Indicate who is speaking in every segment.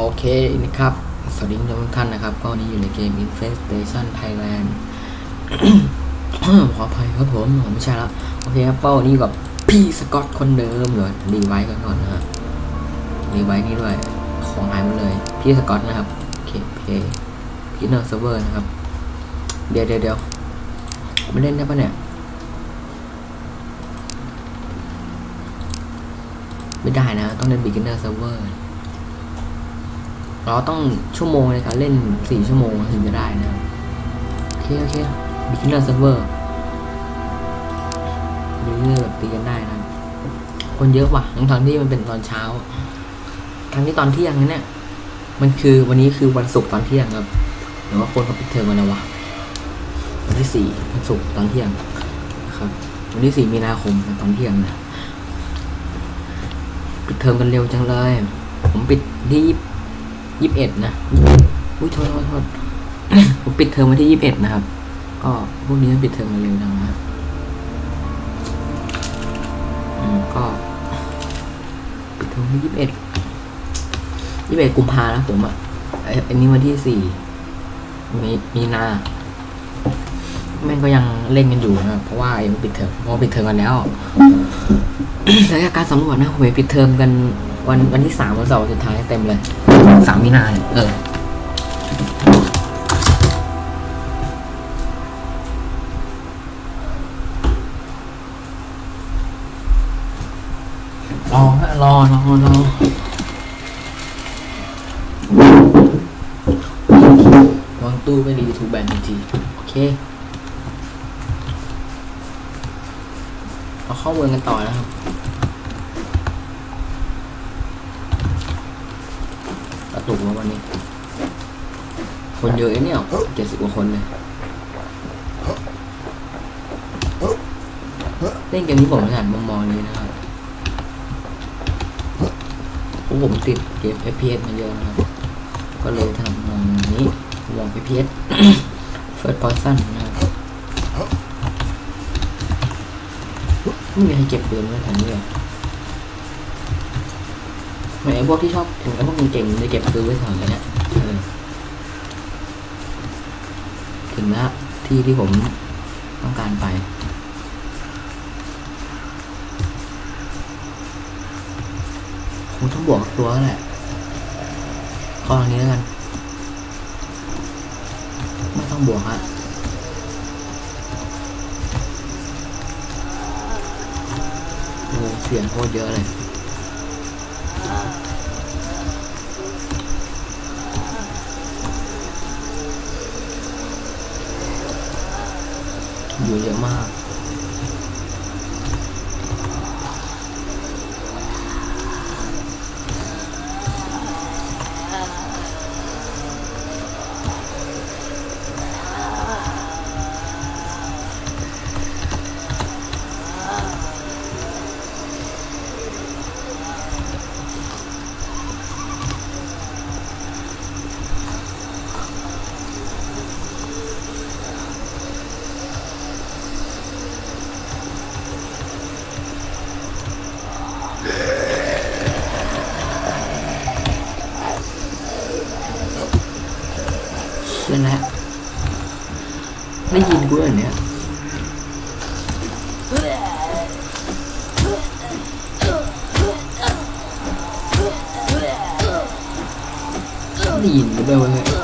Speaker 1: โอเคนะครับ สวัสดีทุกท่านนะครับก็วันนี้อยู่ในเกม Infestation Thailand ขออภัยครับผมผมไม่ใช่และโอเคครับก็วันนี้กับพี่สกอตคนเดิมเดี๋ยว revise กันก่อนนะฮะ revise นี่ด้วยของหายหมดเลย พี่สกอตนะครับโอเคโอเคพี่เนอร์เซิร์ฟเวอร์นะครับ เดี๋ยวเดี๋ยวเดี๋ยวไม่เล่นได้ปะเนี่ย ไม่ได้นะ ต้องเล่น beginner server เราต้องชั่วโมงในการเล่นสี่ชั่วโมงถึงจะได้นะครับโอเคโอเค beginner server เรื่อยๆแบบตีกันได้นะ คนเยอะว่ะทั้งทางที่มันเป็นตอนเช้า ทั้งที่ตอนเที่ยงเนี่ย มันคือวันนี้คือวันศุกร์ตอนเที่ยงครับหรือว่าคนเขาปิดเทอมกันแล้ววะวันที่สี่วันศุกร์ตอนเที่ยงนะครับ วันที่สี่มีนาคมตอนเที่ยงนะปิดเทอมกันเร็วจังเลย ผมปิดที่ ยี่สิบเอ็ดนะอุ้ยโทษโทษโทษผมปิดเทอมวันที่ยี่สิบเอ็ดนะครับ ก็พวกนี้มันปิดเทอมกันเร็วนะอืมก็ปิดเทอมวันที่ยี่สิบเอ็ดยี่สิบเอ็ดกุมภาแล้วผมอะไอ้อันนี้วันที่สี่มีมีนาแม่งก็ยังเล่นกันอยู่นะเพราะว่ายังปิดเทอมเพราะว่าปิดเทอมกันแล้วแล้วจากการสำรวจนะผมไปปิดเทอมกันวันวันที่สามวันเสาร์สุดท้ายเต็มเลย สามมีนาทีเออรอรอรอรอวางตู้ไม่ดีถูกแบนทันที โอเคเราเข้าเมืองกันต่อนะครับ กระตุกมาวันนี้ คนเยอะเนี่ยเจ็ดสิบกว่าคนเลยเล่นเกมนี้ผมถนัดมุมมองนี้นะครับพราะผมติดเกม FPS มาเยอะนะครับ ก็เลยทำมองนี้มอง FPS First Person นะครับไม่มีใครเก็บปืนไว้แถวนี้เลย ไอ้พวกที่ชอบถึงไอ้พวกเก่งๆจะเก็บปืนไว้แถวนี้เนี่ยเออถึงแล้วที่ที่ผมต้องการไปคงต้องบวกตัวแหละข้อทางนี้แล้วกัน ไม่ต้องบวกฮะโอ้เสียงโคตรเยอะเลย อยู่เยอะมาก ได้ยินกูด้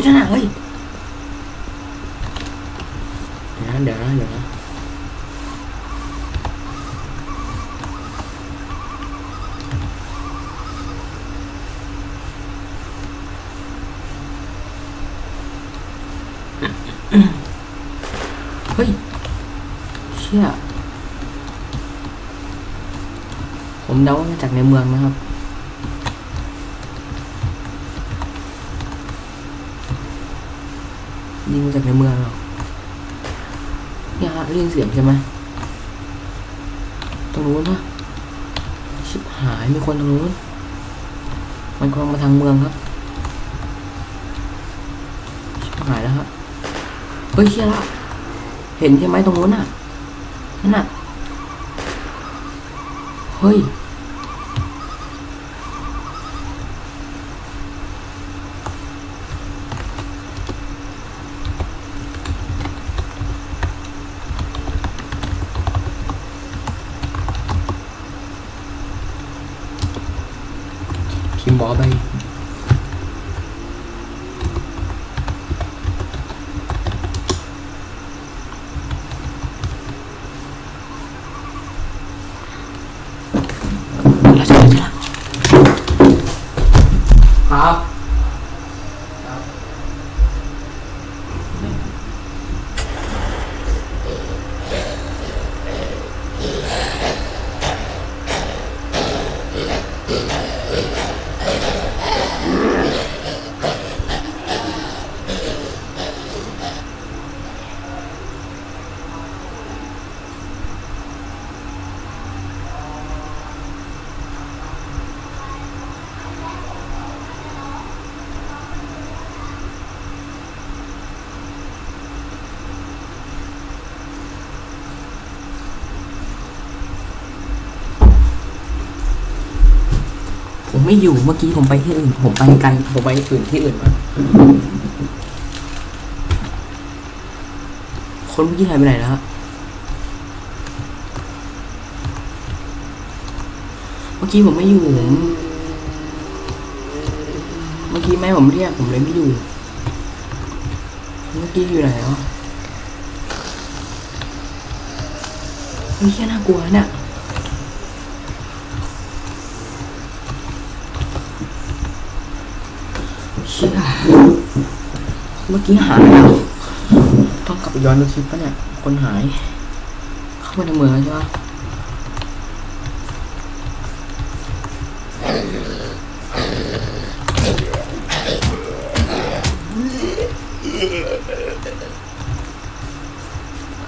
Speaker 1: ui thế nào ơi đã đã đã ui shit ạ. Hôm đấu cái thằng này mường nữa không? วิ่จากในเมืองเราเนี่ยฮะได้ยินเสียงใช่ไหมตรงนู้นนะชิบหายมีคนตรงนู้น มันกำลังมาทางเมืองครับชิบหายแล้วครับเฮ้ยเชี่ยละเห็นใช่ไหมตรงนู้นอะนั่นอะเฮ้ย ไม่อยู่เมื่อกี้ผมไปที่อื่น ผมไปไกลผมไปอื่นที่อื่นมาคนเมื่อกี้หายไปไหนแล้วเมื่อกี้ผมไม่อยู่ผมเมื่อกี้แม่ผมเรียกผมเลยไม่อยู่ เมื่อกี้อยู่ไหนวะเแค่น่ากลัวเนี่ย เมื่อกี้หายอะต้องกลับไปย้อนดูคลิปปะเนี่ย คนหาย เข้ามาในเมืองแล้วใช่ปะ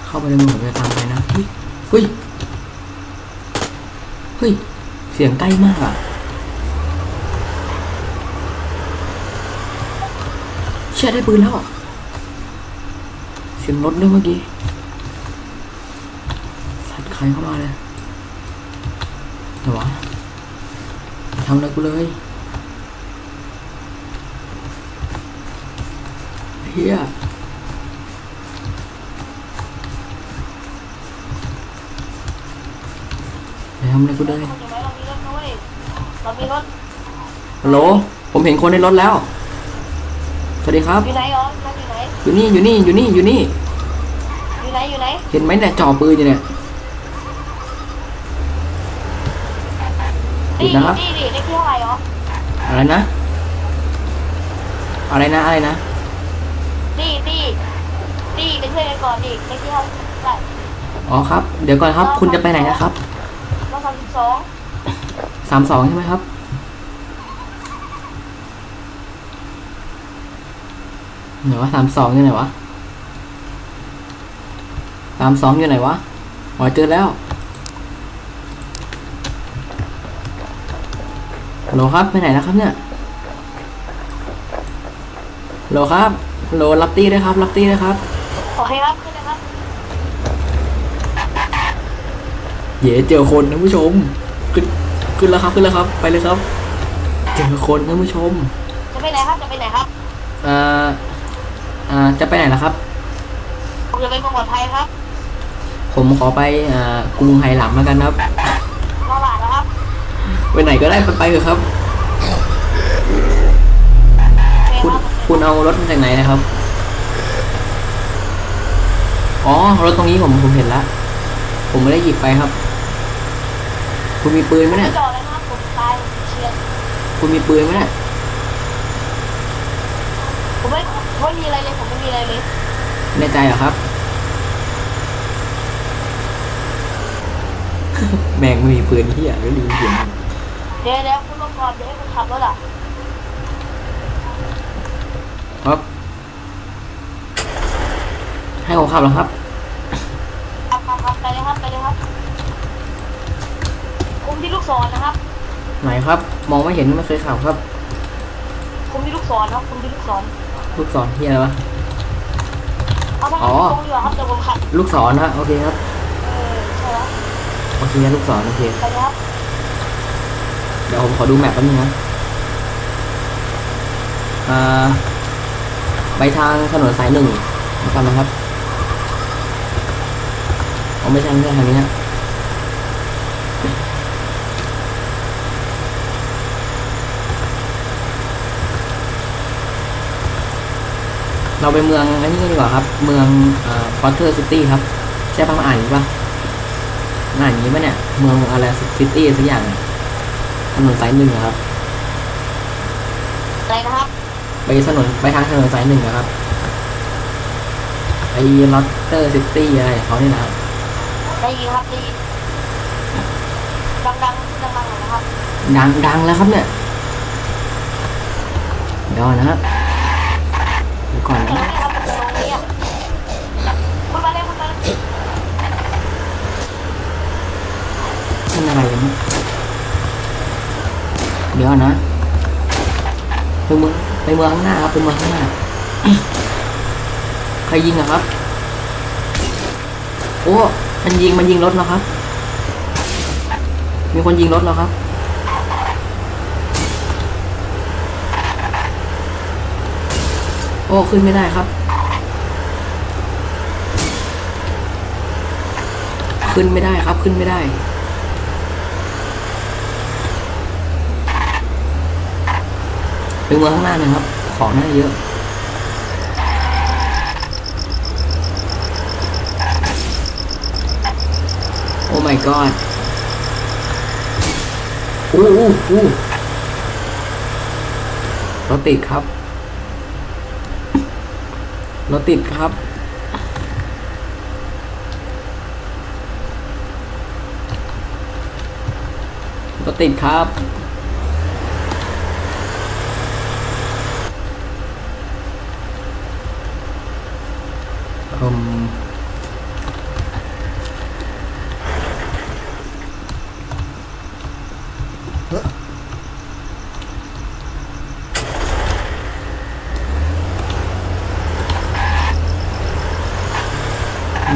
Speaker 1: เข้าไปในเมืองผมจะตามไปนะเฮ้ยเฮ้ยเฮ้ย เสียงใกล้มากอะ ชื่อได้ปืนแล้วอะเสียงรถด้วยเมื่อกี้ สัตว์ใครเข้ามาเลยไหนวะทำอะไรกูเลยเฮียอย่าทำอะไรกูเลย
Speaker 2: เรามีรถนะเว้ยเรามีรถ
Speaker 1: ฮัลโหล ผมเห็นคนในรถแล้ว สวัสดีครับ
Speaker 2: อยู่ไหนอ๋อรถอยู่ไหน
Speaker 1: อยู่นี่อยู่นี่อยู่นี่อยู่นี่
Speaker 2: อยู่ไหนอยู่ไหน
Speaker 1: เห็นไหมเนี่ยจ่อปืนอยู่เนี่ย
Speaker 2: ดี
Speaker 1: เดี๋ยวนะครับ
Speaker 2: ดีดีเลขที่เท่าไหร่อ๋อ
Speaker 1: อะไรนะ อะไรนะอะไรนะ
Speaker 2: ดีดีดีเป็นเพื่อนกันก่อนดีเลขที่เท่าไหร่
Speaker 1: อ๋อครับ เดี๋ยวก่อนครับ คุณจะไปไหนนะครับ
Speaker 2: เราสามสิบสอง
Speaker 1: สามสองใช่ไหมครับ ไหนวะสามสองอยู่ไหนวะสามสองอยู่ไหนวะอ๋อเจอแล้วฮัลโหลครับไปไหนแล้วครับเนี่ยฮัลโหลครับฮัลโหลรับตี้ด้วยครับ รับตี้ด้วยครับ
Speaker 2: โอเคครับขึ้นเลยครับ
Speaker 1: เย่เจอคนท่านผู้ชม ขึ้นขึ้นแล้วครับขึ้นแล้วครับ ไปเลยครับ เจอคนท่านผู้ชม
Speaker 2: จะไปไหนครับจะไปไหนครับ
Speaker 1: อ่า อ่าจะไปไหนล่ะครับ
Speaker 2: ผมจะไปเมืองปลอดภัยครับ
Speaker 1: ผมขอไปอ่ากรุงไหหลำแล้วกันครับ
Speaker 2: ตลาดนะครับ
Speaker 1: ไปไหนก็ได้ไปไปเถอะครับ
Speaker 2: โอเค
Speaker 1: คุณ
Speaker 2: ครับ
Speaker 1: คุณเอารถมาจากไหนนะครับ อ๋อรถตรงนี้ผมผมเห็นละ ผมไม่ได้หยิบไปครับ คุณมีปืนไหมเนี่ย
Speaker 2: จอดเลยนะครับผมตายผมเชียร์
Speaker 1: คุณมีปืนไหมเนี่ย
Speaker 2: ผม ไม่ผมไม่มีอะไรเลยผมไม่มีอะไรเลย
Speaker 1: แน่ใจเหรอครับ แม่งไม่มีปืนที่อะไม่รู้เสียง
Speaker 2: เดี๋ยวเดี๋ยวคุณลงก่อนเดี๋ยวให้คุณขับรถอะ
Speaker 1: ครับ ให้ผมขับเหรอครับ
Speaker 2: ขับขับขับไปเลยครับไปเลยครับคุมที่ลูกศรนะครับ
Speaker 1: ไหนครับ มองไม่เห็นไม่เคยขับครับ
Speaker 2: คุมที่ลูกศรนะครับคุมที่ลูกศร
Speaker 1: ลูกศรที่อะไรวะ
Speaker 2: เอาทาง
Speaker 1: อ๋อ
Speaker 2: ตรงดีกว่าครับเดี๋ยวผมขับ
Speaker 1: ลูกศรนะโอเคครับ
Speaker 2: เออใช่แล้ว
Speaker 1: โอเคลูกศรโอเค
Speaker 2: ไปเลยครับ
Speaker 1: เดี๋ยวผมขอดูแมปแป๊บนึงนะอ่าไปทางถนนสายหนึ่งนะครับนะครับอ๋อไม่ใช่ไม่ใช่ทางนี้ฮะ เราไปเมืองอันนี้กันดีกว่าครับ เมืองอ่าฟอสเทอร์ซิตี้ครับ ใช่ปะมาอ่านอย่างนี้ปะมาอ่านอย่างนี้ปะเนี่ย เมืองอะไร city สักอย่างอะถนนสายหนึ่งอะครับ
Speaker 2: อะไรนะครับ
Speaker 1: ไปถนนไปทางถนนสายหนึ่งอะครับไอ้ลอตเตอร์ซิตี้อะไรของเขาเนี่ยนะครับ
Speaker 2: ได้ยินครับได้ยินดังดังๆดังดังๆหน่อยนะครับ
Speaker 1: ดังดังแล้วครับเนี่ยเดี๋ยวก่อนนะฮะเดี๋ยว ก่อน
Speaker 2: เดี๋ยว
Speaker 1: นะ
Speaker 2: ให้ครับตรงนี้อะคุณมาเลยคุณมาเลย
Speaker 1: มันอะไรกันเนี่ยเดี๋ยวนะไปเมืองไปเมืองข้างหน้าครับไปเมืองข้างหน้าใครยิงอะครับ โอ้มันยิงมันยิงรถแล้วครับ มีคนยิงรถแล้วครับ อ้ขึ้นไม่ได้ครับ ขึ้นไม่ได้ครับขึ้นไม่ได้ ไปเมืองข้างหน้าหน่อยครับ ของน่าเยอะโอ้ my god อู้อู้อู้รถติดครับ รถติดครับ รถติดครับ อืม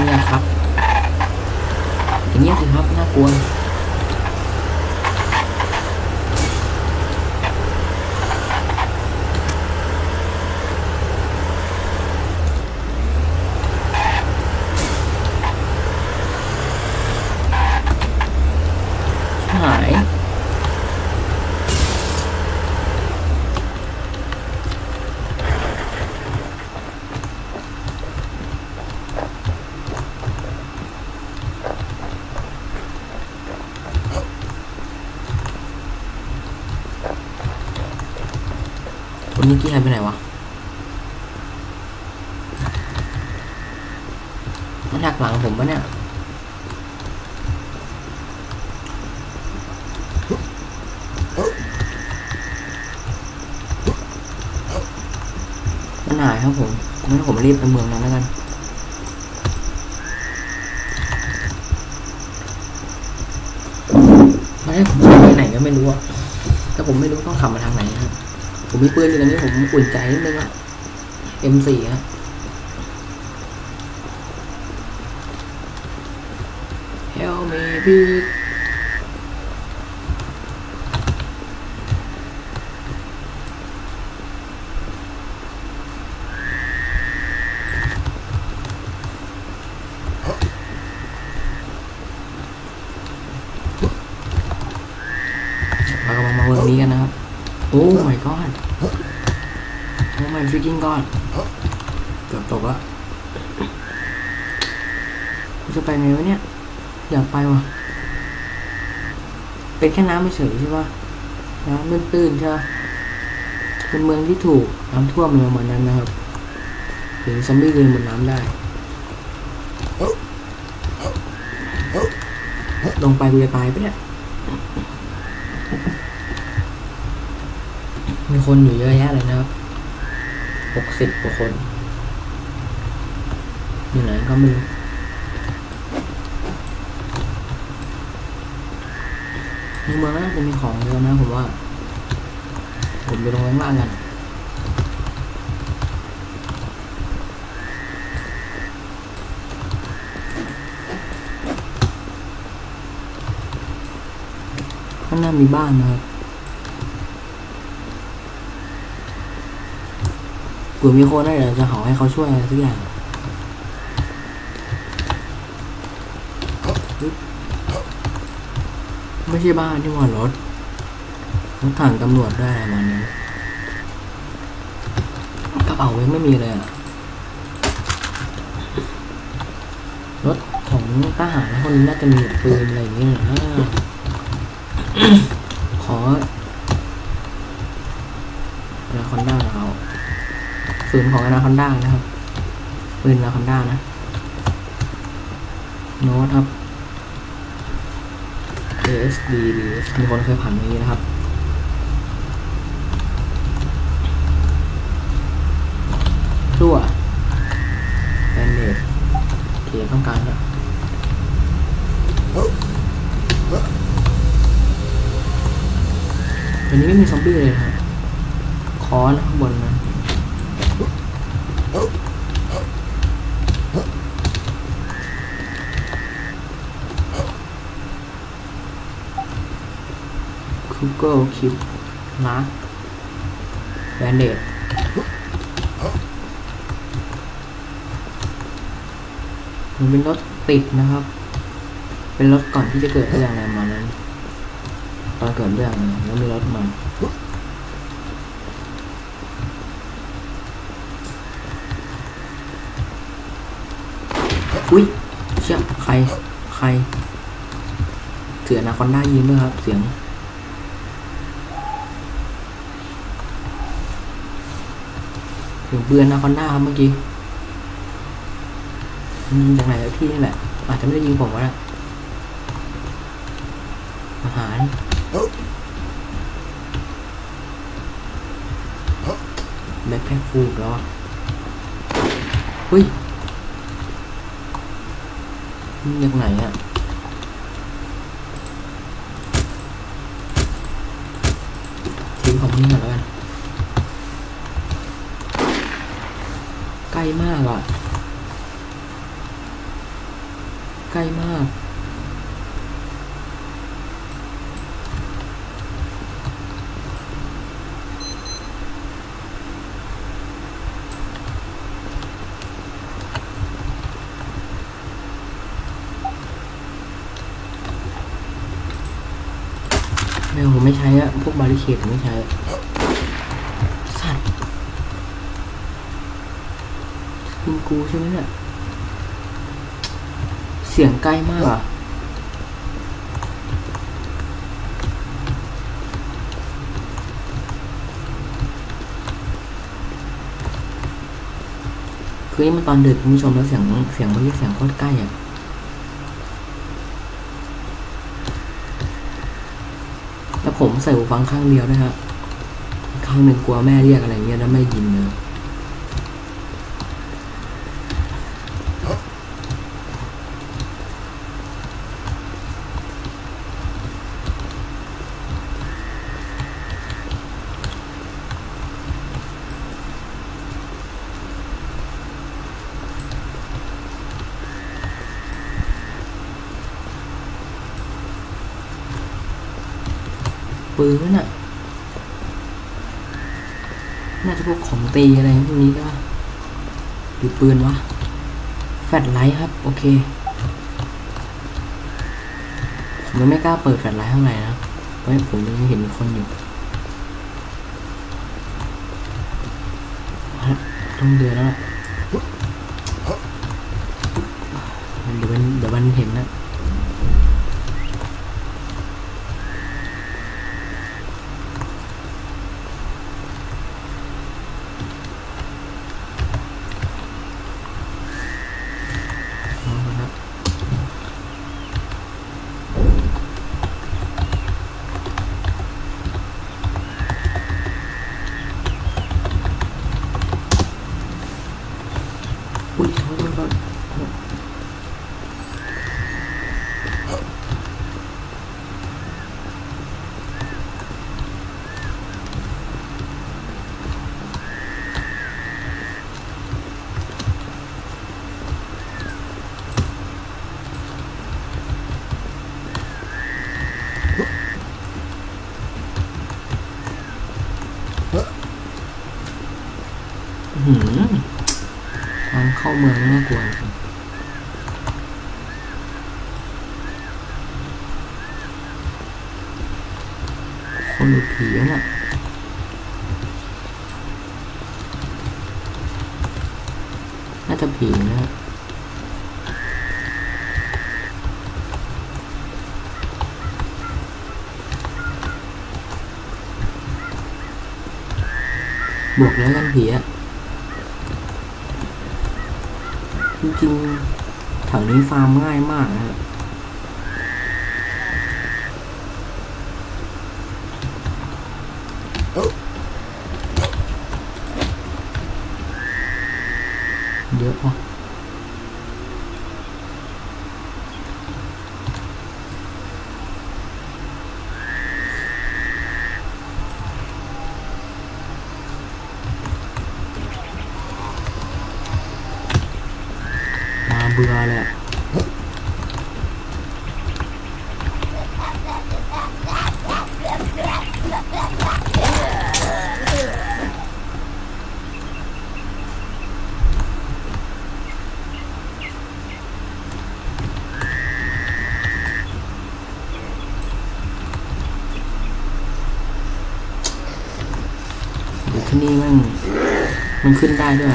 Speaker 1: เนี่ยครับ อย่างเงี้ยสิครับ น่ากลัว หาย คนนี้ กี้หายไปไหนวะมันหักหลังผมปะเนี่ยมันหายครับผมงั้นผมรีบไปเมืองนั้นแล้วกันไม่ให้ผมไปไหนก็ไม่รู้อะแต่ผมไม่รู้ต้องขับมาทางไหนนะครับ ผมมีปืนอยู่ตรงนี้ผมอุ่นใจนิดนึงอะ M4 ฮะ Help me please กำลังมาเวิร์กนี้กันนะครับ โอ้ my god โอ้ my freaking god เกือบตกละกูจะไปไง วะเนี่ย อยากไปว่ะ เป็นแค่น้ำไม่เฉยใช่ปะน้ำตื้นๆใช่ปะเป็นเมืองที่ถูกน้ำท่วมอะไรประมาณนั้นนะครับหรือซอมบี้เดินบนน้ำได้ลงไปกูจะตายปะเนี่ย มีคนอยู่เยอะแยะเลยนะครับหกสิบกว่าคน อยู่ไหนก็ไม่รู้ ในเมืองน่าจะมีของเยอะนะผมว่า ผมไปลงข้างล่างกันข้างหน้ามีบ้านนะครับกลุ่มมีคนได้เดี๋ยวจะขอให้เขาช่วยอะไรสักอย่าง ไม่ใช่บ้านที่ว่ารถรถถังตำรวจได้ประมาณนี้กระเป๋ายังไม่มีเลยอะรถของทหารคนนี้น่าจะมีปืนอะไรอย่างเงี้ยขออนาคอนด้าเราศูนของอนาคอนด้านะครับปืนอนาคอนด้านะโน้ตครับ ASD หรือมีคนเคยผ่านนี้นะครับ รั่วแบนเดดเขียนต้องการแล้ววันนี้ไม่มีซอมบี้เลยครับคอนข้างบนนะ Google Keep นะแบนเดดมันเป็นรถติดนะครับ เป็นรถก่อนที่จะเกิดเรื่องอะไรมานั้น ตอนเกิดเรื่องแล้วมีรถมาอุ้ยเชี่ยใคร ใคร เสือนาคอนด้ายิงด้วยครับ เสียง เสียงเบือนนาคอนด้าครับเมื่อกี้ยิงจากไหนแล้วที่นี่แหละ อาจจะไม่ได้ยิงผมก็ได้อาหารแบ็คแพ็คฟูกแล้วอะเฮ้ยนี่จากไหนอะทิ้งของนี่ก่อนแล้วกัน ใกล้มากอะใกล้มากไม่ผมไม่ใช้อะพวกบาริเคดผมไม่ใช้ สัตว์ กินกูใช่ไหมเนี่ย เสียงใกล้มากอะคือนี่มันตอนดึกคุณผู้ชมแล้วเสียงเสียงเมื่อกี้เสียงโคตรใกล้อะแล้วผมใส่หูฟังข้างเดียวนะฮะอีกข้างหนึ่งกลัวแม่เรียกอะไรเงี้ยแล้วไม่ยินเลย ปืนนั่นน่ะ น่าจะพวกของตีอะไรพวกนี้ก็หรือปืนวะ flashlight ครับ โอเค ผมไม่กล้าเปิด flashlight เท่าไหร่นะ เพราะผมยังเห็นคนอยู่ฮะต้องเดินแล้วล่ะเดี๋ยวมันเดี๋ยวมันเห็นนะ เอาละครับอุ้ยโทษโทษโทษโทษอื้อหือ ทางเข้าเมืองน่ากลัวคนหรือผีวะเนี่ยน่าจะผีนะฮะบวกแล้วกันผีอะจ ริงๆแถวนี้ฟาร์มง่ายมากนะฮะเยอะปะมาเบื่อเลยอะ ที่ นี่มันมันขึ้นได้ด้วย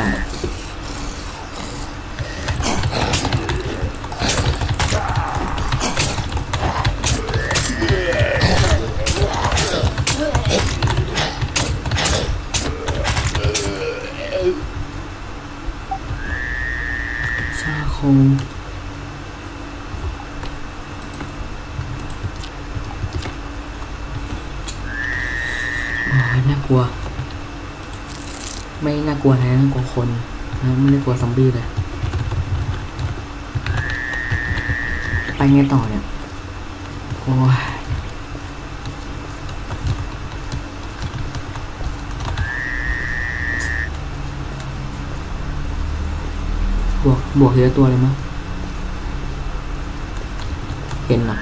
Speaker 1: นะไม่ได้กลัวซอมบี้เลย ไปไงต่อเนี่ย โอ้ยบวก บวกเยอะตัวเลยมั้ยเห็นเหรอ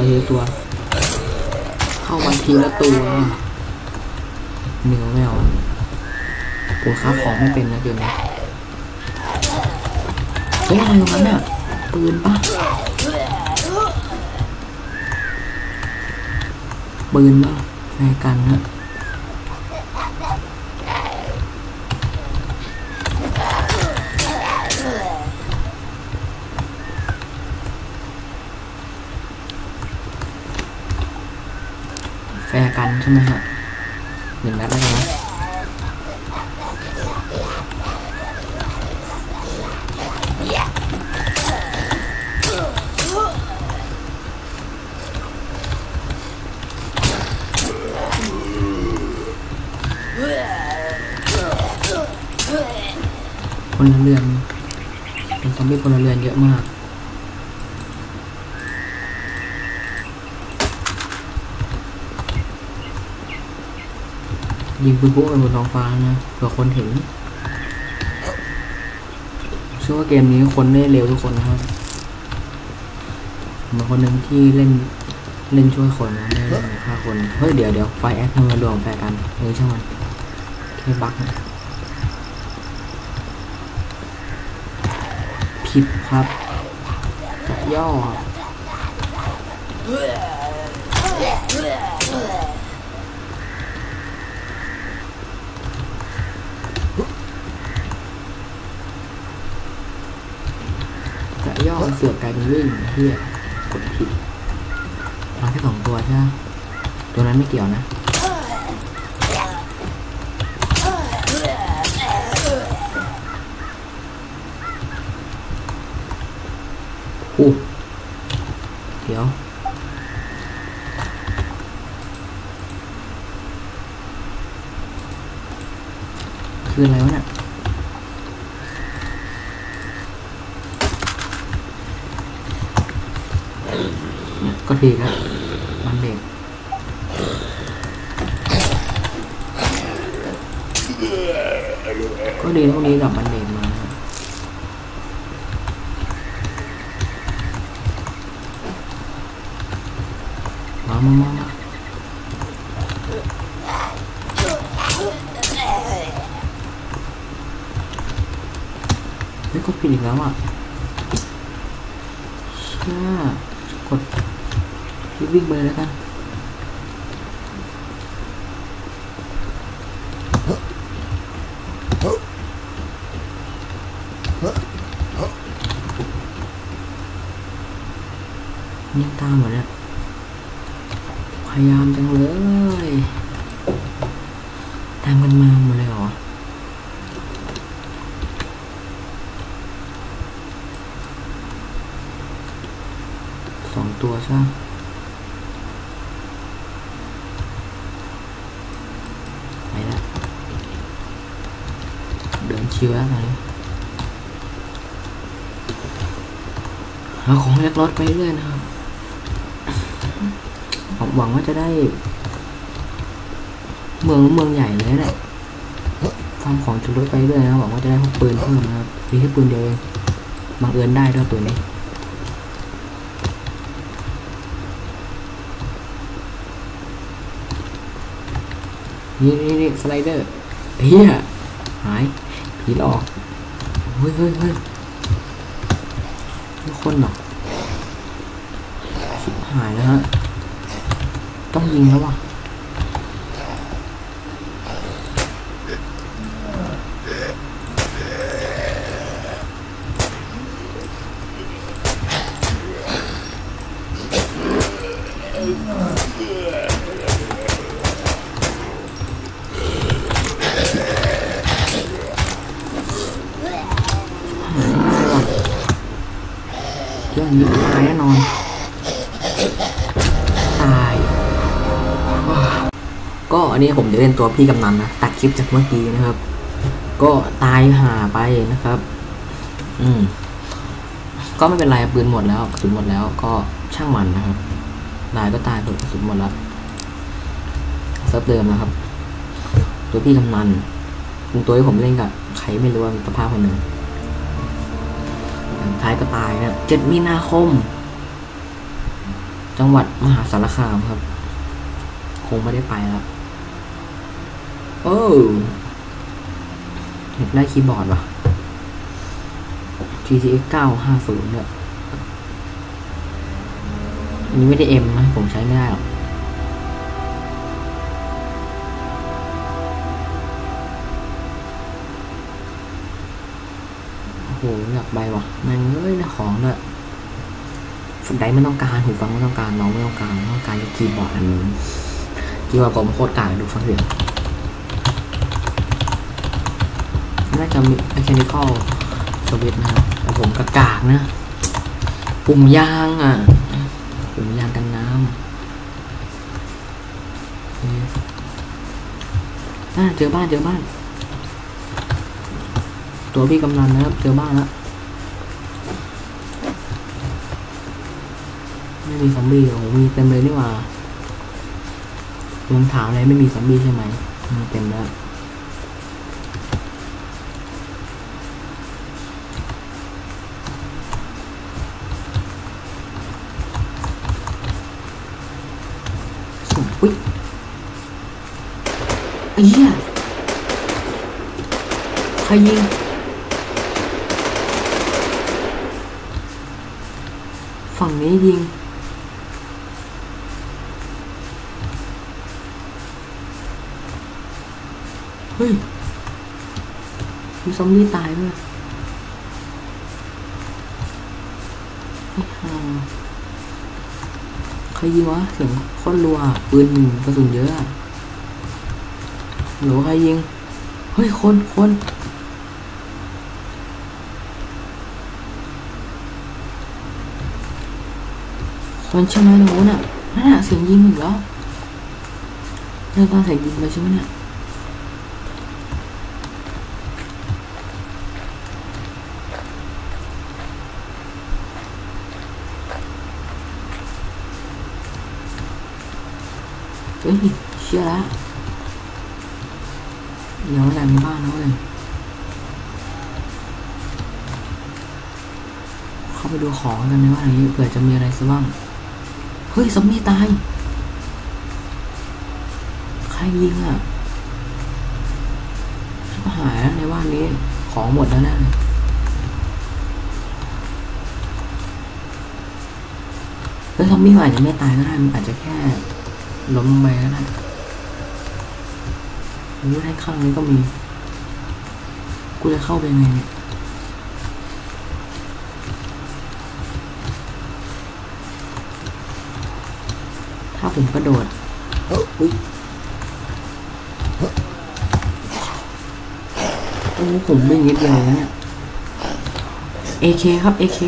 Speaker 1: ตัวเยอะตัว เข้ามาทีละตัวเหนียวไม่เอาผมค้าของไม่เป็นนะเดี๋ยวนี้เฮ้ยอะไรตรงนั้นน่ยปืนปะปืนปะแฟร์กันนะแฟร์กั นใช่ไหมฮะหนึ่งนัดแล้วกันนะคนละเรือนเป็นซอมบี้คนละเรือนเยอะมาก ยิงปืนพวกไปบนท้องฟ้านะเผื่อคนเห็นเชื่อว่าเกมนี้คนได้เร็วทุกคนนะครับผมเป็นคนหนึ่งที่เล่นเล่นช่วยคนนะไม่เล่นฆ่าคนเฮ้ยเดี๋ยวเดี๋ยวไฟแอคทำมาดวงแฟกันเออช่างมันแค่บั๊กนะผิดครับย่อจะย่อ เสือกกลายเป็นวิ่งเฮียกดผิดมาแค่สองตัวใช่ไหมตัวนั้นไม่เกี่ยวนะอู้เดี๋ยวคืออะไรวะเนี่ยเนี่ย ก็ดีครับ มันเด็กก็ดีพวกนี้กับมันเด็กมานะมามามามาเฮ้ยกดผิดอีกแล้วอะเชื่อกดรีบวิ่งไปเลยแล้วกัน นี่ตามเหมือนเนี่ยพยายามจังเลย ตามกันมาหมดเลยเหรอ สองตัวใช่ไหมไปแล้ว เดินชิวแล้วตอนนี้ หาของเล็กรถไปเรื่อยนะครับผมหวังว่าจะได้ เมืองเมืองใหญ่เลยแหละฟามของชุดรถไปเรื่อยนะหวังว่าจะได้พวกปืนเพิ่มนะครับมีแค่ปืนเดียวเองบังเอิญได้ด้วยปืนนี้นี่นี่นี่สไลเดอร์เฮียหายผีหลอกเฮ้ยเฮ้ยเฮ้ยมีคนเหรอ หายแล้วฮะ ต้องยิงแล้วว่ะ อันนี้ผมจะเล่นตัวพี่กำนันนะ ตัดคลิปจากเมื่อกี้นะครับ ก็ตายหาไปนะครับ อืม ก็ไม่เป็นไรปืนหมดแล้วกระสุนหมดแล้วก็ช่างมันนะครับตายก็ตายกระสุนหมดแล้วเซิร์ฟเดิมนะครับ ตัวพี่กำนันเป็นตัวที่ผมเล่นกับใครไม่รู้ว่าสภาพคนหนึ่งท้ายก็ตายนะเจ็ดมีนาคม จังหวัดมหาสารคามครับ คงไม่ได้ไปแล้ว โอ้เห็นได้คีย์บอร์ดว่ะ GTX 950เนี่ยอันนี้ไม่ได้ M นะผมใช้ไม่ได้หรอกโอ้โหอยากไปว่ะ มันเอ้ยนะของเนี่ยฟุตไดไม่ต้องการหูฟังไม่ต้องการน้องไม่ต้องการต้องการคีย์บอร์ดอันนึงคีย์บอร์ดผมโคตรกากดูฟังเสียง น่าจะมี mechanical switch นะครับแต่ผมกากากนะปุ่มยางอะปุ่มยางกันน้ำเอ๊ะอะเจอบ้านเจอบ้าน ตัวพี่กำนันนะครับ เจอบ้านแล้วไม่มีซอมบี้โอ้มีเต็มเลยนี่หว่าผมถามเลยไม่มีซอมบี้ใช่ไหมมีเต็มแล้ว สุดอุ้ยไอ้เหี้ยใครยิง ครยิงวะเสียงคตรรัวปืนกระสุนเยอะหรือใครยิง เฮ้ย คนคนคนใช่ไหมตรงนู้นอะนั่นน่ะเสียงยิงอีกแล้วเรื่องการเสียงยิงเลยใช่ไหมเนี่ยเฮ้ย เชื่อแล้วเดี๋ยวดันบ้านเขาเลยเข้าไปดูของกันในบ้านนี้เผื่อจะมีอะไรสักบ้าง เฮ้ยซอมบี้ตาย ใครยิงอะชิบหายแล้วในบ้านนี้ของหมดแล้วแน่เลยเฮ้ยซอมบี้อาจจะไม่ตายก็ได้มันอาจจะแค่ล้มลงไปก็ได้ หรือให้ข้างนี้ก็มี กูจะเข้าไปยังไงเนี่ยถ้าผมกระโดดอุ้ยโอ้ผมไม่นิดเดียวแล้วเนี่ย AK ครับ AK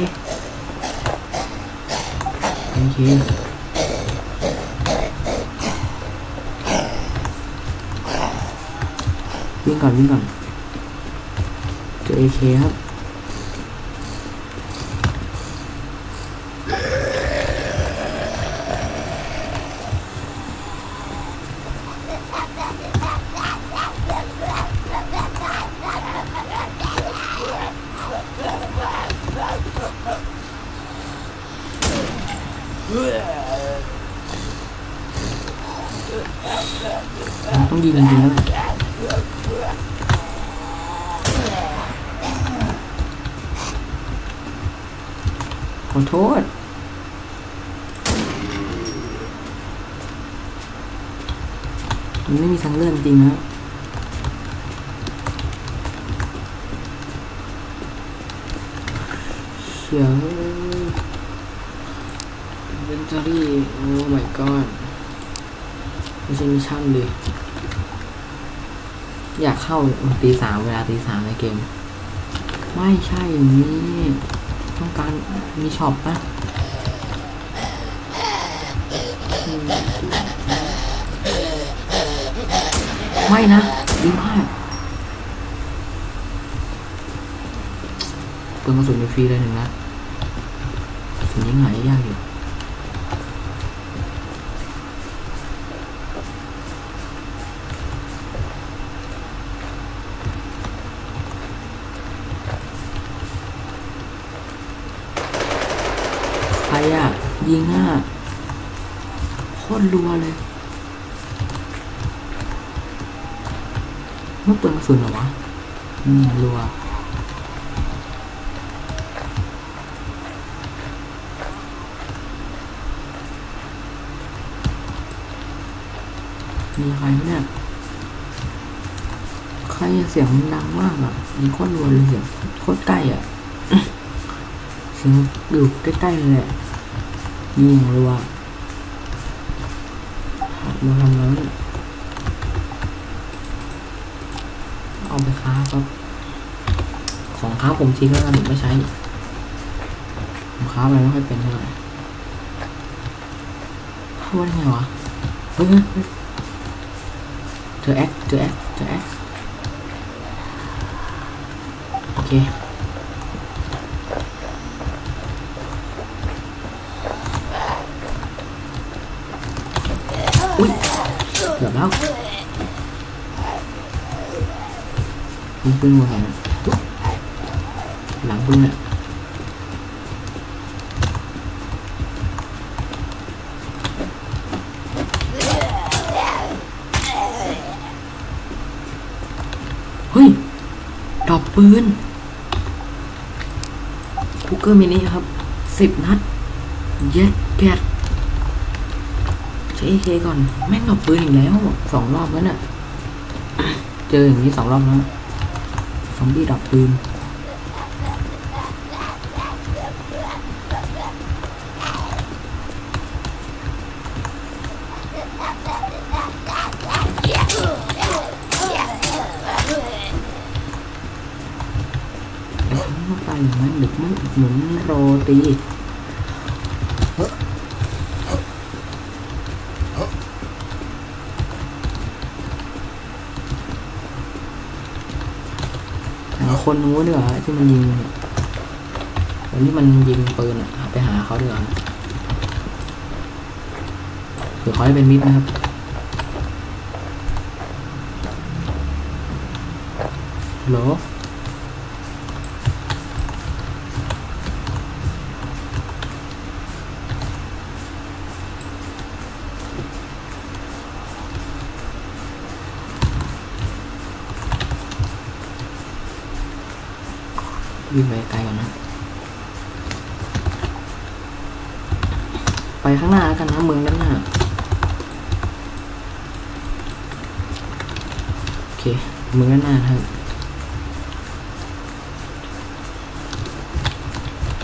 Speaker 1: AK วิ่งก่อนวิ่งก่อนเจอเอเคครับต้องยิงจริงๆแล้ว ขอโทษมันไม่มีทางเลื่อนจริงนะเชียวเวนจอรี่ โอ้ my god ไม่ใช่มิชชั่นเลย อยากเข้าตีสามเวลาตีสามในเกม ไม่ใช่อย่างนี้ต้องการมีช็อปปะไม่นะดีมากเปิดกระสุนฟรีเลยหนึ่งนัดถึงยิงหายยากอยู่ มันเปลืองกระสุนหรอวะอืมรัวมีใครไหมเนี่ยใครเสียงดังมากอะมันโคตรรัวเลยเสียงโคตรใกล้อะเสียงอยู่ใกล้ๆเลยแหละยิงอย่างรัวมาทำนั้วเนเอา ไปค้าครับ ของค้าผมทิ้งแล้วกันไม่ใช้ผมค้าอะไรไม่ค่อยเป็นเท่าไหร่เข้าว่าไงวะเฮ้ยเฮ้ยเฮ้ยเจอแอคเจอแอคเจอแอคโอเคอุ้ยเกือบแล้ว ยิงปืนหัวไหนนะหลังปืนเนี่ยเฮ้ยดอกปืนพุกเกอร์มินิครับสิบนัดเย็ดแกดใช้เคก่อน แม่งเอาปืนอีกแล้วสองรอบแล้วน่ะ เจออย่างนี้สองรอบแล้ว ซอมบี้ดับปืนไอ้ทั้งเข้าไปอย่างนั้นดึกไม่อุดหนุนโรตี หา คนนู้นดีกว่าที่มันยิงคนที่มันยิงปืนอะไปหาเขาดีกว่าเผื่อเขาจะเป็นมิดนะครับหรอ วิ่งไปไกลก่อนนะ ไปข้างหน้ากันนะเมืองด้านหน้า โอเค เมืองด้านหน้าครับ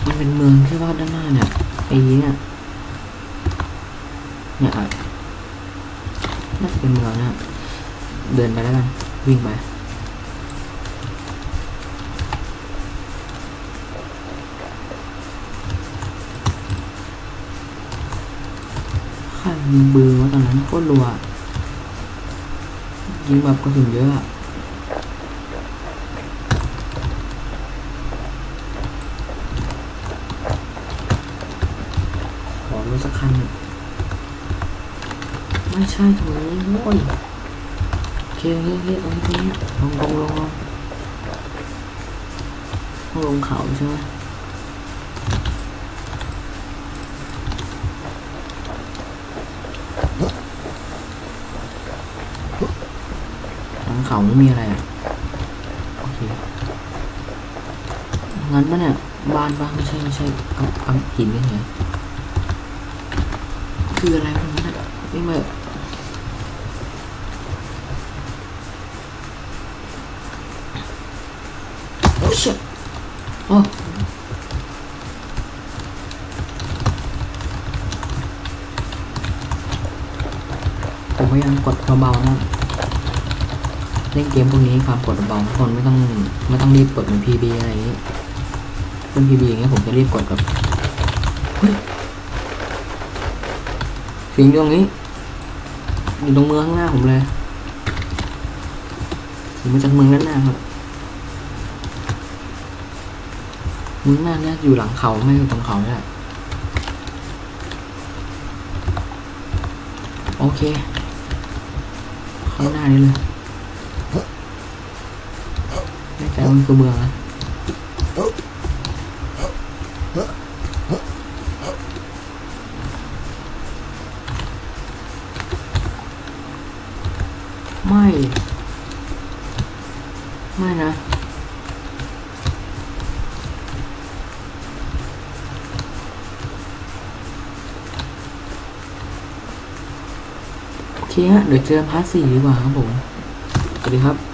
Speaker 1: มันเป็นเมืองที่ว่าด้านหน้าเนี่ยไอ้เนี่ยเนี่ยอะน่าจะเป็นเมืองนะเดินไปแล้วกันวิ่งไป ใครยิงปืนวะตอนนั้นโคตรรัวยิงแบบกระสุนเยอะขอรถสักคันไม่ใช่ตรงนี้โว้ยโอเคโอเคโอเคตรงนี้ตรงนี้ลงลงลงลงลงเขาใช่ไหม เขาไม่มีอะไรอะโอเคงั้นปะเนี่ยบ้านปะไม่ใช่ไม่ใช่เอาเอาหินนี่ไงคืออะไรวะนั่นน่ะไม่มาโอ้ชิโอ้ผมพยายามกดเบาๆนะ เล่นเกมพวกนี้ความกดเบาทุกคนไม่ต้องไม่ต้องรีบกดเหมือนพีบีอะไรอย่างนี้เป็นพีบีอย่างเงี้ยผมจะรีบกดแบบเฮ้ยสิ่งตรงนี้อยู่ตรงเมืองข้างหน้าผมเลยเสียงมาจากเมืองด้านหน้าครับเมืองหน้าเนี่ยอยู่หลังเขาไม่อยู่ตรงเขาเนี่ยโอเค ข้างหน้านี้เลย แน่ใจว่ามันคือเมืองไม่ ไม่นะโอเคฮะเดี๋ยวเจอ part สี่ดีกว่าครับผม สวัสดีครับ